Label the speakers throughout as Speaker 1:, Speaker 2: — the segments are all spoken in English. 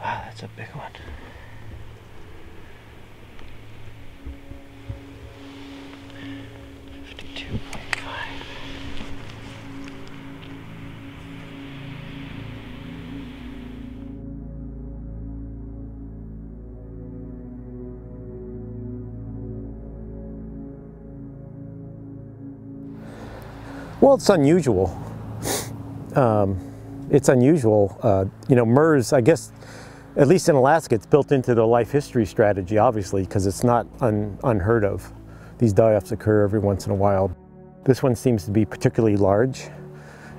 Speaker 1: Wow, that's a big one. Fifty-two point five.
Speaker 2: Well, it's unusual. Um, it's unusual. Uh, you know, murres, I guess, at least in Alaska, it's built into the life history strategy, obviously, because it's not un unheard of. These die-offs occur every once in a while. This one seems to be particularly large,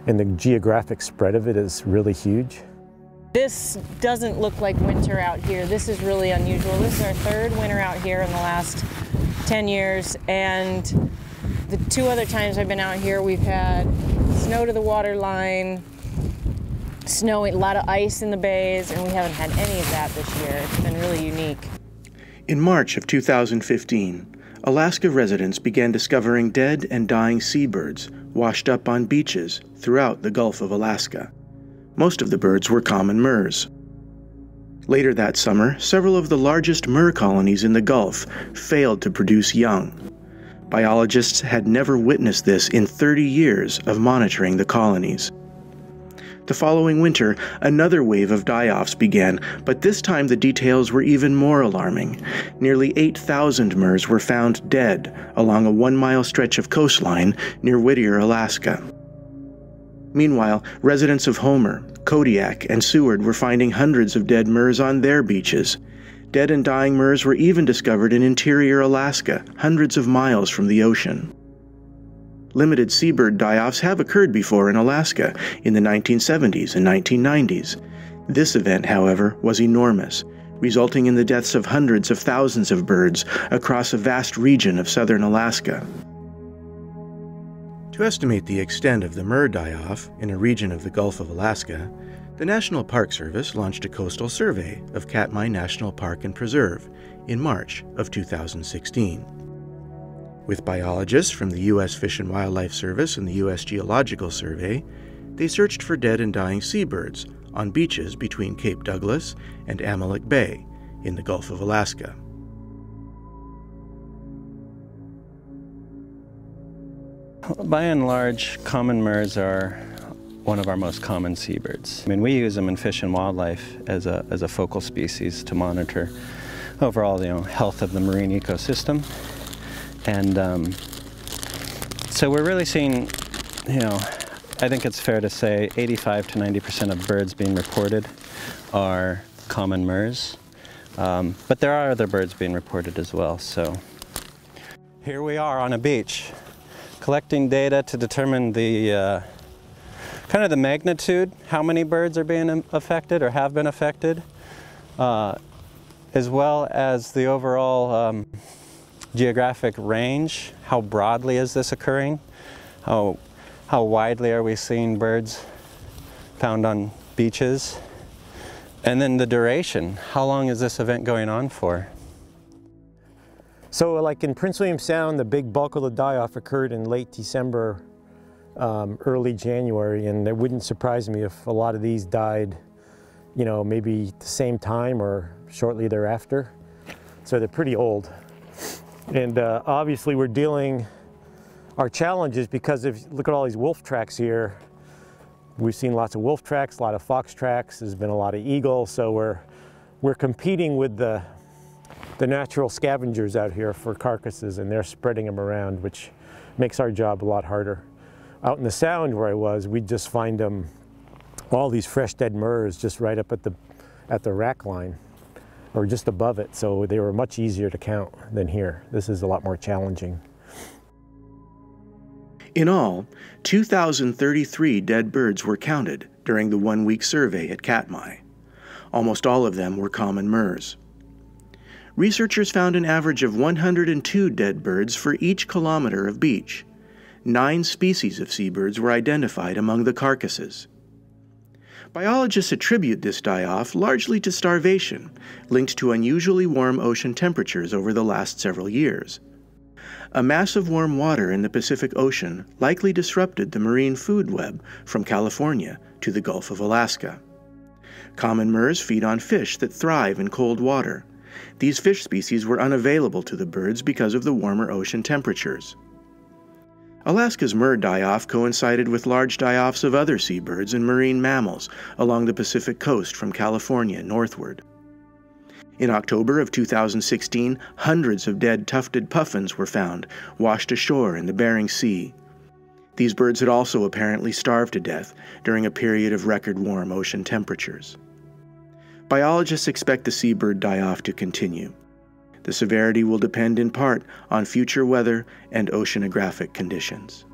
Speaker 2: and the geographic spread of it is really huge.
Speaker 3: This doesn't look like winter out here. This is really unusual. This is our third winter out here in the last 10 years, and the two other times I've been out here, we've had snow to the water line, snow, a lot of ice in the bays, and we haven't had any of that this year. It's been really unique.
Speaker 4: In March of 2015, Alaska residents began discovering dead and dying seabirds washed up on beaches throughout the Gulf of Alaska. Most of the birds were common murres. Later that summer, several of the largest murre colonies in the Gulf failed to produce young. Biologists had never witnessed this in 30 years of monitoring the colonies. The following winter, another wave of die offs began, but this time the details were even more alarming. Nearly 8,000 murres were found dead along a one mile stretch of coastline near Whittier, Alaska. Meanwhile, residents of Homer, Kodiak, and Seward were finding hundreds of dead murres on their beaches. Dead and dying murres were even discovered in interior Alaska, hundreds of miles from the ocean. Limited seabird die-offs have occurred before in Alaska in the 1970s and 1990s. This event, however, was enormous, resulting in the deaths of hundreds of thousands of birds across a vast region of southern Alaska. To estimate the extent of the murre die-off in a region of the Gulf of Alaska, the National Park Service launched a coastal survey of Katmai National Park and Preserve in March of 2016. With biologists from the U.S. Fish and Wildlife Service and the U.S. Geological Survey, they searched for dead and dying seabirds on beaches between Cape Douglas and Amalik Bay in the Gulf of Alaska.
Speaker 5: By and large, common murres are one of our most common seabirds. I mean, we use them in fish and wildlife as a, as a focal species to monitor overall you know, health of the marine ecosystem. And um, so we're really seeing, you know, I think it's fair to say 85 to 90% of birds being reported are common murres. Um, but there are other birds being reported as well, so. Here we are on a beach collecting data to determine the uh, kind of the magnitude, how many birds are being affected or have been affected, uh, as well as the overall um, geographic range. How broadly is this occurring? How, how widely are we seeing birds found on beaches? And then the duration. How long is this event going on for?
Speaker 2: So like in Prince William Sound, the big bulk of the die-off occurred in late December, um, early January, and it wouldn't surprise me if a lot of these died, you know, maybe the same time or shortly thereafter. So they're pretty old. And uh, obviously we're dealing, our challenge is because if you look at all these wolf tracks here, we've seen lots of wolf tracks, a lot of fox tracks, there's been a lot of eagle, so we're, we're competing with the the natural scavengers out here for carcasses and they're spreading them around, which makes our job a lot harder. Out in the sound where I was, we'd just find them, all these fresh dead murres just right up at the, at the rack line or just above it. So they were much easier to count than here. This is a lot more challenging.
Speaker 4: In all, 2,033 dead birds were counted during the one week survey at Katmai. Almost all of them were common murres researchers found an average of 102 dead birds for each kilometer of beach. Nine species of seabirds were identified among the carcasses. Biologists attribute this die-off largely to starvation, linked to unusually warm ocean temperatures over the last several years. A mass of warm water in the Pacific Ocean likely disrupted the marine food web from California to the Gulf of Alaska. Common murres feed on fish that thrive in cold water. These fish species were unavailable to the birds because of the warmer ocean temperatures. Alaska's murre die-off coincided with large die-offs of other seabirds and marine mammals along the Pacific coast from California northward. In October of 2016, hundreds of dead tufted puffins were found, washed ashore in the Bering Sea. These birds had also apparently starved to death during a period of record warm ocean temperatures. Biologists expect the seabird die-off to continue. The severity will depend in part on future weather and oceanographic conditions.